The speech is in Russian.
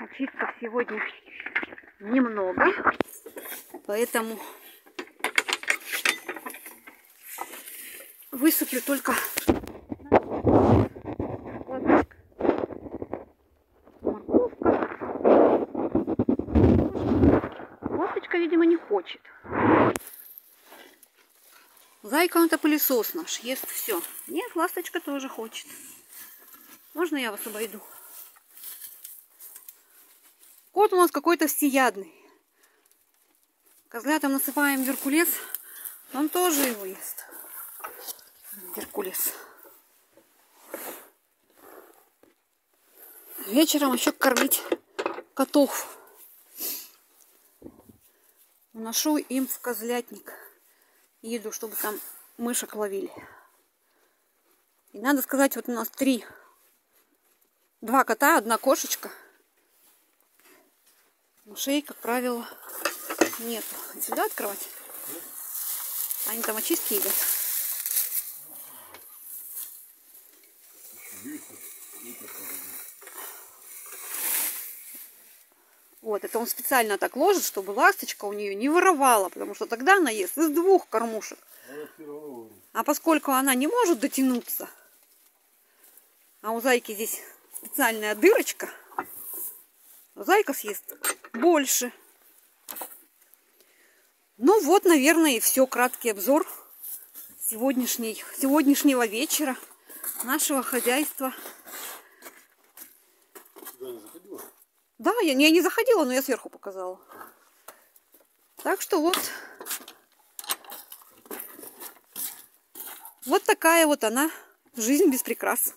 Очистков сегодня немного, поэтому высыплю только морковка. Ласточка, видимо, не хочет. Зайка это пылесос наш, ест все. Нет, ласточка тоже хочет. Можно я вас обойду? Кот у нас какой-то всеядный. Козлятам насыпаем геркулес, он тоже его ест. Геркулес. Вечером еще кормить котов. Уношу им в козлятник еду, чтобы там мышек ловили. И надо сказать, вот у нас три. Два кота, одна кошечка. Мышей, как правило, нет. Сюда открывать? Они там очистки едят. Вот, это он специально так ложит, чтобы ласточка у нее не воровала, потому что тогда она ест из двух кормушек. А поскольку она не может дотянуться, а у зайки здесь специальная дырочка, зайка съест больше. Ну вот, наверное, и все. Краткий обзор сегодняшней, сегодняшнего вечера нашего хозяйства. Да, я, я не заходила, но я сверху показала. Так что вот. Вот такая вот она. Жизнь без прикрас.